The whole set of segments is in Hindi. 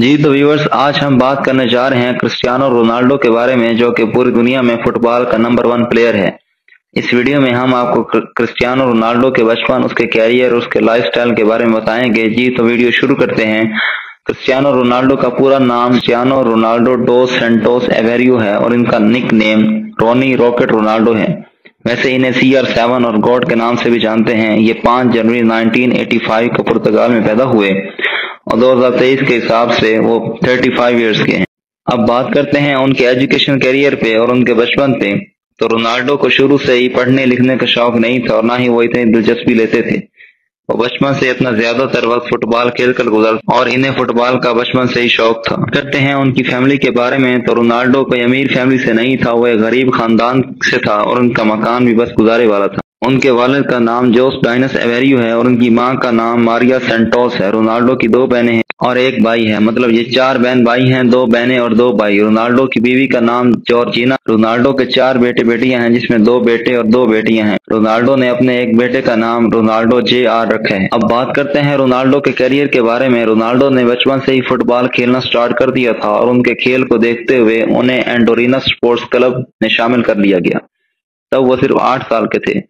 जी तो व्यूवर्स आज हम बात करने जा रहे हैं क्रिस्टियानो रोनाल्डो के बारे में, जो कि पूरी दुनिया में फुटबॉल का नंबर वन प्लेयर है। इस वीडियो में हम आपको क्रिस्टियानो रोनाल्डो के बचपन, उसके कैरियर उसके लाइफस्टाइल के बारे में बताएँगे। जी तो वीडियो शुरू करते हैं। क्रिस्टियानो रोनाल्डो का पूरा नाम Cristiano Ronaldo dos Santos Aveiro है और इनका nick name Ronnie rocket Ronaldo है। वैसे इन्हें सी आर सेवन और गॉड के नाम से भी जानते हैं। ये पाँच जनवरी 1985 को पुर्तगाल में पैदा हुए। और 2023 के हिसाब से वो 35 फाइव ईयर्स के हैं। अब बात करते हैं उनके एजुकेशन करियर पे और उनके बचपन पे। तो रोनाल्डो को शुरू से ही पढ़ने लिखने का शौक नहीं था और ना ही वो इतनी दिलचस्पी लेते थे। वो बचपन से अपना ज़्यादातर वक्त फुटबॉल खेल कर गुजर और इन्हें फुटबॉल का बचपन से ही शौक था। करते हैं उनकी फैमिली के बारे में तो रोनाल्डो कोई अमीर फैमिली से नहीं था, वो एक गरीब खानदान से था और उनका मकान भी बस गुजारे वाला था। उनके वालिद का नाम जोस डाइनस एवेरियो है और उनकी माँ का नाम मारिया सेंटोस है। रोनाल्डो की दो बहनें हैं और एक भाई है। मतलब ये चार बहन भाई हैं, दो बहनें और दो भाई। रोनाल्डो की बीवी का नाम जॉर्जिना। रोनाल्डो के चार बेटे बेटियाँ हैं, जिसमें दो बेटे और दो बेटियाँ हैं। रोनाल्डो ने अपने एक बेटे का नाम रोनाल्डो जे आर रखा है। अब बात करते हैं रोनाल्डो के करियर के बारे में। रोनाल्डो ने बचपन से ही फुटबॉल खेलना स्टार्ट कर दिया था और उनके खेल को देखते हुए उन्हें एंडोरिना स्पोर्ट्स क्लब में शामिल कर लिया गया। तब वो सिर्फ़ आठ साल के थे।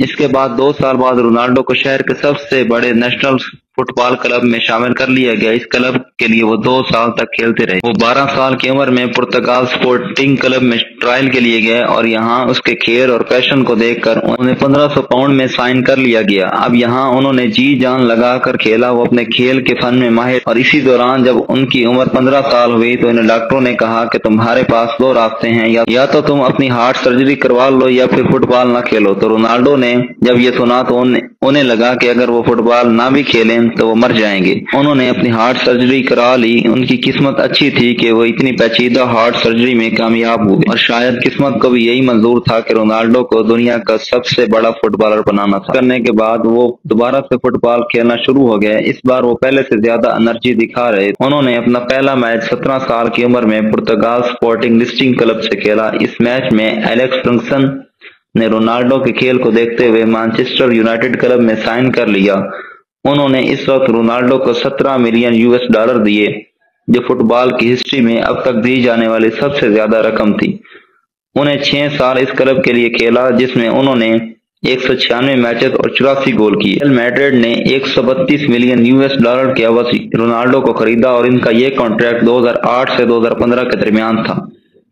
इसके बाद दो साल बाद रोनाल्डो को शहर के सबसे बड़े नेशनल फुटबॉल क्लब में शामिल कर लिया गया। इस क्लब के लिए वो दो साल तक खेलते रहे। वो 12 साल की उम्र में पुर्तगाल स्पोर्टिंग क्लब में ट्रायल के लिए गए और यहाँ उसके खेल और पैशन को देखकर उन्हें 1500 पाउंड में साइन कर लिया गया। अब यहाँ उन्होंने जी जान लगाकर खेला। वो अपने खेल के फन में माहिर और इसी दौरान जब उनकी उम्र पंद्रह साल हुई तो इन्हें डॉक्टरों ने कहा कि तुम्हारे पास दो रास्ते हैं। या, या तो तुम अपनी हार्ट सर्जरी करवा लो या फिर फुटबॉल ना खेलो। तो रोनाल्डो ने जब ये सुना तो उन्हें लगा कि अगर वो फुटबॉल ना भी खेलें तो वो मर जाएँगे। उन्होंने अपनी हार्ट सर्जरी करा ली। उनकी किस्मत अच्छी थी कि वो इतनी पेचीदा हार्ट सर्जरी में कामयाब हो गए। और शायद किस्मत को भी यही मंजूर था कि रोनाल्डो को दुनिया का सबसे बड़ा फुटबॉलर बनाना था। करने के बाद वो दोबारा से फुटबॉल खेलना शुरू हो गया इस बार वो पहले से ज़्यादा एनर्जी दिखा रहे। उन्होंने अपना पहला मैच सत्रह साल की उम्र में पुर्तगाल स्पोर्टिंग लिस्टिंग क्लब से खेला। इस मैच में एलेक्स फ्रंक्सन ने रोनाल्डो के खेल को देखते हुए मैनचेस्टर यूनाइटेड क्लब में साइन कर लिया। उन्होंने इस वक्त रोनाल्डो को 17 मिलियन यूएस डॉलर दिए, जो फुटबॉल की हिस्ट्री में अब तक दी जाने वाली सबसे ज़्यादा रकम थी। उन्हें छह साल इस क्लब के लिए खेला, जिसमें उन्होंने एक सौ छियानवे मैचेस और चौरासी गोल किए। मैड्रिड ने 132 मिलियन यूएस डॉलर के अवधि रोनाल्डो को खरीदा और इनका यह कॉन्ट्रैक्ट 2008 से 2015 के दरमियान था।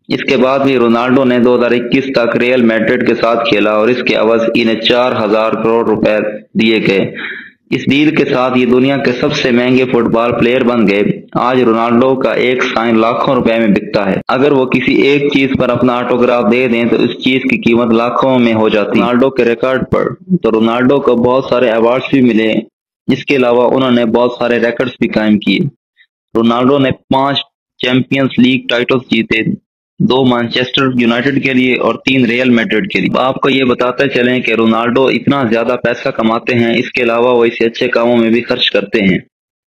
इसके बाद भी रोनाल्डो ने 2021 तक रियल मैड्रिड के साथ खेला और इसके अवज इन्हें चार हज़ार करोड़ रुपए दिए गए। इस डील के साथ ये दुनिया के सबसे महँगे फुटबॉल प्लेयर बन गए। आज रोनाल्डो का एक साइन लाखों रुपए में बिकता है। अगर वो किसी एक चीज़ पर अपना ऑटोग्राफ दे दें तो इस चीज़ की कीमत लाखों में हो जाती। है रोनाल्डो के रिकॉर्ड पर तो रोनाल्डो को बहुत सारे अवार्ड भी मिले। इसके अलावा उन्होंने बहुत सारे रिकॉर्ड्स भी कायम किए। रोनाल्डो ने पाँच चैंपियंस लीग टाइटल्स जीते। दो मैनचेस्टर यूनाइटेड के लिए और तीन रियल मेड्रिड के लिए। आपको ये बताते चले कि रोनाल्डो इतना ज़्यादा पैसा कमाते हैं, इसके अलावा वो इसे अच्छे कामों में भी खर्च करते हैं।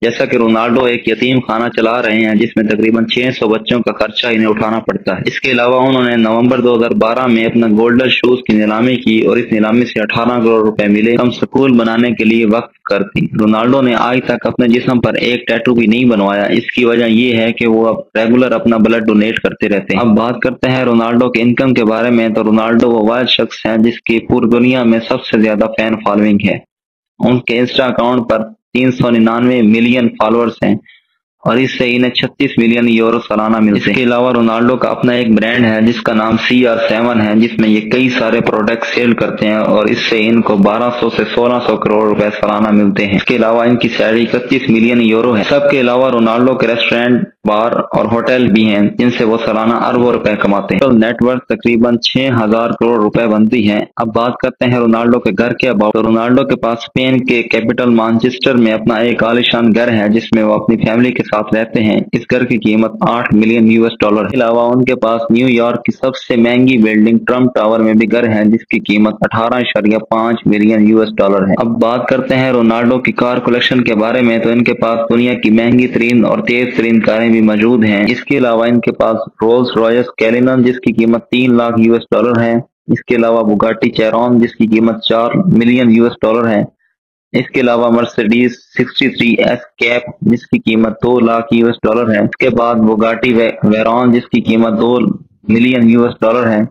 जैसा कि रोनाल्डो एक यतीम खाना चला रहे हैं, जिसमें तकरीबन 600 बच्चों का खर्चा इन्हें उठाना पड़ता है। इसके अलावा उन्होंने नवंबर 2012 में अपना गोल्डन शूज़ की नीलामी की और इस नीलामी से 18 करोड़ रुपए मिले हम स्कूल बनाने के लिए वक्त करती रोनाल्डो ने आज तक अपने जिसम पर एक टैटू भी नहीं बनवाया। इसकी वजह यह है कि वो अब रेगुलर अपना ब्लड डोनेट करते रहते हैं। अब बात करते हैं रोनाल्डो के इनकम के बारे में तो रोनाल्डो वो वायद शख्स है जिसकी पूरी दुनिया में सबसे ज़्यादा फ़ैन फॉलोइंग है। उनके इंस्टा अकाउंट पर तीन सौ निन्यानवे मिलियन फॉलोअर्स हैं और इससे इन्हें 36 मिलियन यूरो सालाना मिलते हैं। इसके अलावा रोनाल्डो का अपना एक ब्रांड है जिसका नाम सी आर सेवन है, जिसमें ये कई सारे प्रोडक्ट सेल करते हैं और इससे इनको 1200 से 1600 करोड़ रुपए सालाना मिलते हैं। इसके अलावा इनकी सैलरी इकतीस मिलियन यूरो है। सबके अलावा रोनाल्डो के रेस्टोरेंट बार और होटल भी हैं, जिनसे वो सालाना अरबों रुपए कमाते हैं। तो नेटवर्क तकरीबन छह हज़ार करोड़ रुपए बनती है। अब बात करते हैं रोनाल्डो के घर के अबाउट तो रोनाल्डो के पास स्पेन के कैपिटल मानचेस्टर में अपना एक आलिशान घर है, जिसमें वो अपनी फैमिली के साथ रहते हैं। इस घर की कीमत आठ मिलियन यूएस डॉलर के अलावा उनके पास न्यूयॉर्क की सबसे महँगी बिल्डिंग ट्रंप टावर में भी घर है, जिसकी कीमत अठारह मिलियन यूएस डॉलर है। अब बात करते हैं रोनाल्डो की कार कलेक्शन के बारे में तो इनके पास दुनिया की महँगी तरीन और तेज तरीन कारें भी मौजूद हैं। इसके अलावा इनके पास रोल्स रॉयस कैलिनन जिसकी कीमत तीन लाख यूएस डॉलर है। इसके अलावा बुगाटी चैरॉन जिसकी कीमत चार मिलियन यूएस डॉलर है। इसके अलावा मर्सिडीज 63 एस कैप जिसकी कीमत दो लाख यूएस डॉलर है। इसके बाद बुगाटी वेरॉन जिसकी कीमत दो मिलियन यूएस डॉलर है।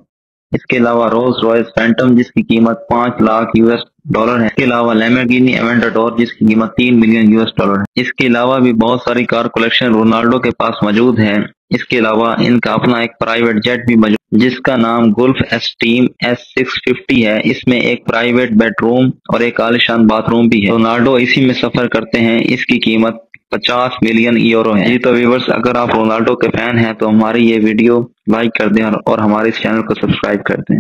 इसके अलावा रोल्स रॉयस फैंटम जिसकी कीमत पाँच लाख यूएस डॉलर है। इसके अलावा लेमरगिनी एवेंटाडोर जिसकी कीमत तीन मिलियन यूएस डॉलर है। इसके अलावा भी बहुत सारी कार कलेक्शन रोनाल्डो के पास मौजूद है। इसके अलावा इनका अपना एक प्राइवेट जेट भी मौजूद जिसका नाम Gulfstream S six fifty है। इसमें एक प्राइवेट बेडरूम और एक आलिशान बाथरूम भी है। रोनाल्डो इसी में सफ़र करते हैं। इसकी कीमत 50 मिलियन यूरो है। जी तो व्यूवर्स अगर आप रोनाल्डो के फ़ैन हैं तो हमारी ये वीडियो लाइक कर दें और हमारे चैनल को सब्सक्राइब कर दें।